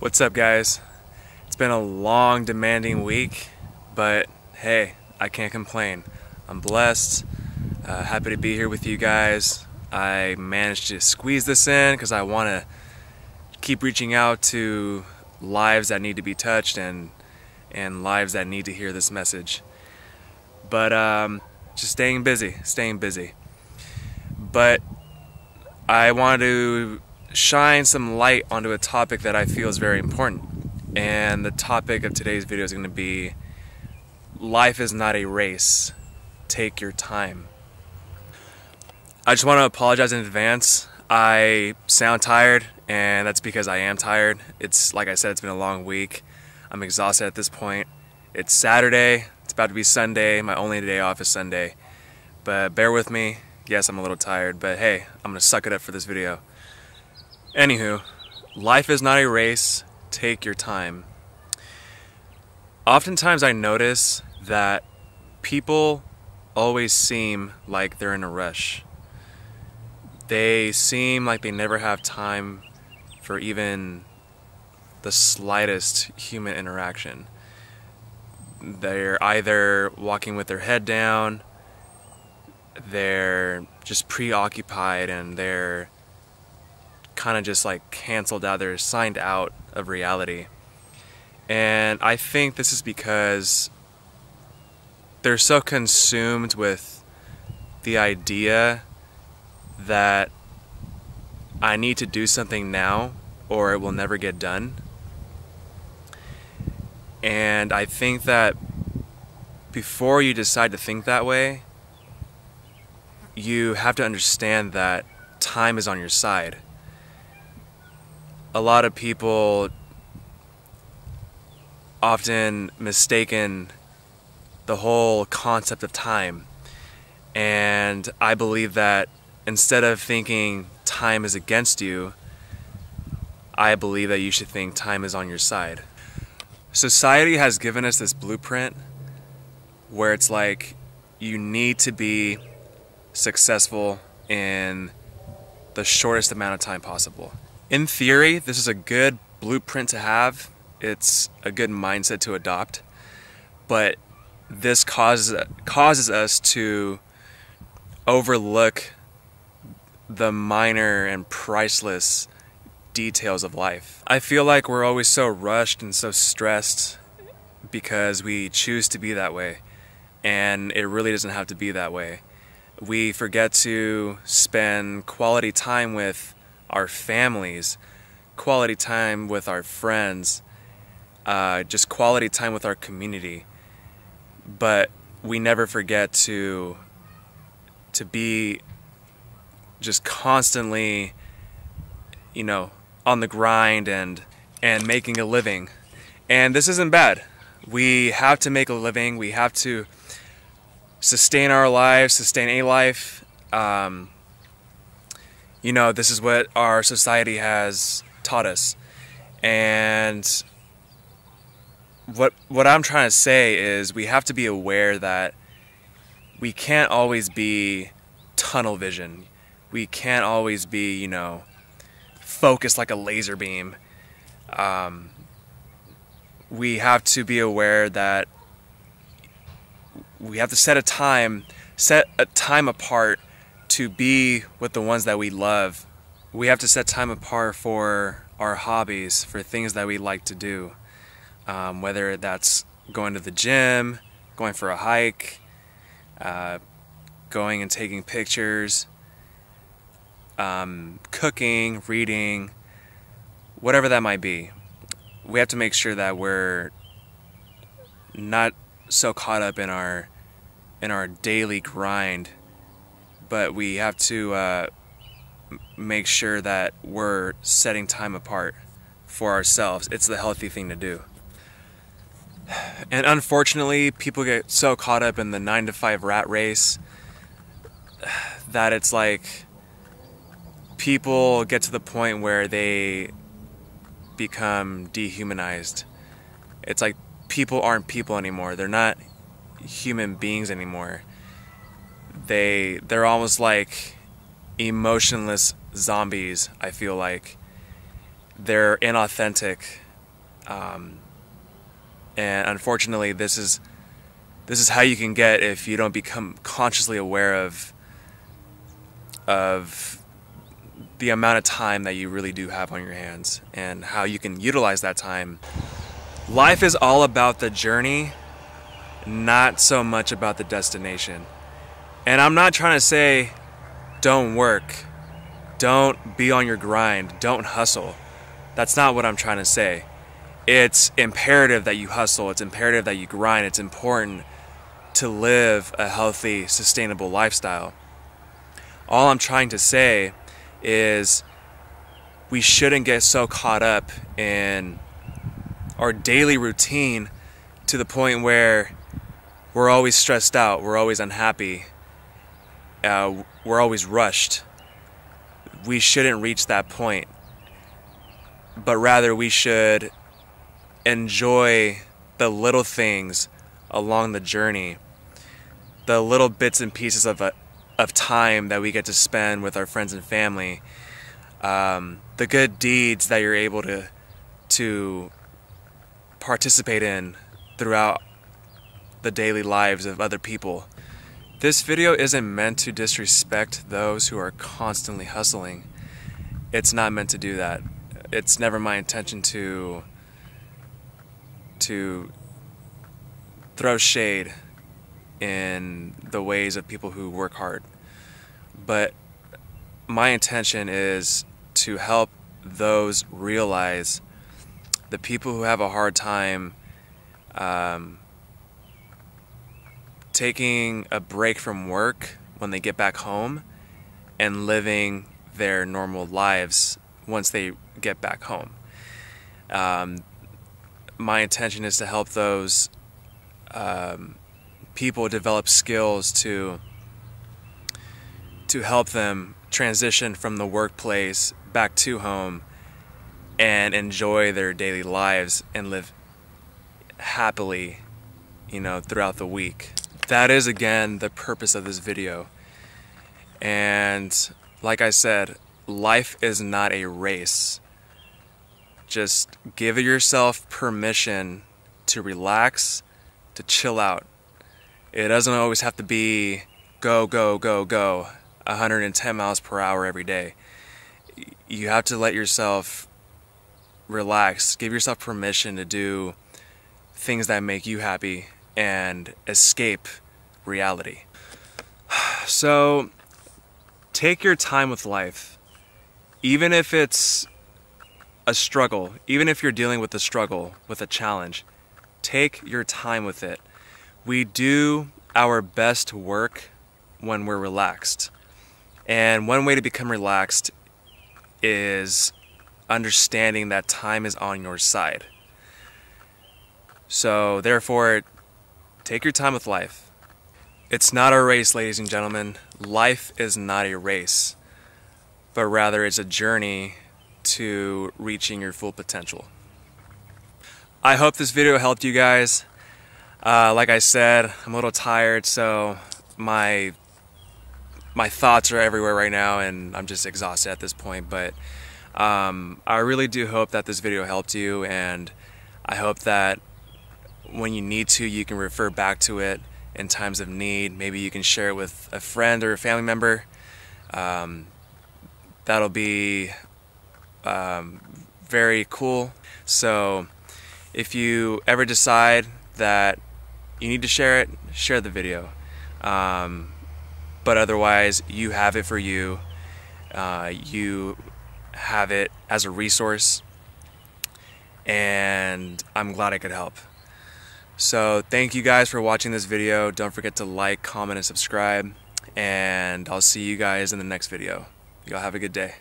What's up, guys? It's been a long, demanding week, but hey, I can't complain. I'm blessed, uh, happy to be here with you guys. I managed to squeeze this in because I want to keep reaching out to lives that need to be touched and and lives that need to hear this message. But um, just staying busy, staying busy. But I wanted to shine some light onto a topic that I feel is very important. And the topic of today's video is going to be life is not a race. Take your time. I just want to apologize in advance. I sound tired, and that's because I am tired. It's like I said, it's been a long week. I'm exhausted at this point. It's Saturday, it's about to be Sunday. My only day off is Sunday. But bear with me. Yes, I'm a little tired, but hey, I'm gonna suck it up for this video. Anywho, life is not a race. Take your time. Oftentimes, I notice that people always seem like they're in a rush. They seem like they never have time for even the slightest human interaction. They're either walking with their head down, they're just preoccupied, and they're kind of just like canceled out, they're signed out of reality. And I think this is because they're so consumed with the idea that I need to do something now or it will never get done. And I think that before you decide to think that way, you have to understand that time is on your side. A lot of people often mistaken the whole concept of time. And I believe that instead of thinking time is against you, I believe that you should think time is on your side. Society has given us this blueprint where it's like you need to be successful in the shortest amount of time possible. In theory, this is a good blueprint to have. It's a good mindset to adopt. But this causes causes us to overlook the minor and priceless details of life. I feel like we're always so rushed and so stressed because we choose to be that way, and it really doesn't have to be that way. We forget to spend quality time with our families, quality time with our friends, uh, just quality time with our community. But we never forget to to be just constantly, you know, on the grind and and making a living. And this isn't bad. We have to make a living. We have to sustain our lives, sustain a life. Um, you know, this is what our society has taught us. And what what I'm trying to say is we have to be aware that we can't always be tunnel vision. We can't always be, you know, focused like a laser beam. Um, we have to be aware that we have to set a time, set a time apart to be with the ones that we love. We have to set time apart for our hobbies, for things that we like to do. Um, whether that's going to the gym, going for a hike, uh, going and taking pictures, um, cooking, reading, whatever that might be. We have to make sure that we're not so caught up in our in our daily grind, but we have to uh, make sure that we're setting time apart for ourselves. It's the healthy thing to do. And unfortunately, people get so caught up in the nine to five rat race that it's like people get to the point where they become dehumanized. It's like people aren't people anymore. They're not human beings anymore. They they're almost like emotionless zombies, I feel like. They're inauthentic. Um, and unfortunately, this is this is how you can get if you don't become consciously aware of of the amount of time that you really do have on your hands and how you can utilize that time. Life is all about the journey, not so much about the destination. And I'm not trying to say don't work, don't be on your grind, don't hustle. That's not what I'm trying to say. It's imperative that you hustle, it's imperative that you grind, it's important to live a healthy, sustainable lifestyle. All I'm trying to say is we shouldn't get so caught up in our daily routine to the point where we're always stressed out, we're always unhappy, uh, we're always rushed. We shouldn't reach that point, but rather we should enjoy the little things along the journey, the little bits and pieces of a, of time that we get to spend with our friends and family, um, the good deeds that you're able to to participate in throughout the daily lives of other people. This video isn't meant to disrespect those who are constantly hustling. It's not meant to do that. It's never my intention to to throw shade in the ways of people who work hard. But my intention is to help those realize the people who have a hard time um, taking a break from work when they get back home and living their normal lives once they get back home. Um, my intention is to help those um, people develop skills to to help them transition from the workplace back to home and enjoy their daily lives and live happily, you know, throughout the week. That is again the purpose of this video. And like I said, life is not a race. Just give yourself permission to relax, to chill out. It doesn't always have to be go, go, go, go 110 miles per hour every day. You have to let yourself relax, give yourself permission to do things that make you happy and escape reality. So take your time with life. Even if it's a struggle, even if you're dealing with a struggle, with a challenge, take your time with it. We do our best work when we're relaxed. And one way to become relaxed is understanding that time is on your side. So, therefore, take your time with life. It's not a race, ladies and gentlemen. Life is not a race, but rather it's a journey to reaching your full potential. I hope this video helped you guys. Uh, like I said, I'm a little tired, so my my thoughts are everywhere right now, and I'm just exhausted at this point. But um, I really do hope that this video helped you, and I hope that when you need to, you can refer back to it in times of need. Maybe you can share it with a friend or a family member. Um, that'll be um, very cool. So if you ever decide that you need to share it, share the video. Um, but otherwise, you have it for you. Uh, you have it as a resource, and I'm glad I could help. So thank you guys for watching this video. Don't forget to like, comment, and subscribe. And I'll see you guys in the next video. Y'all have a good day.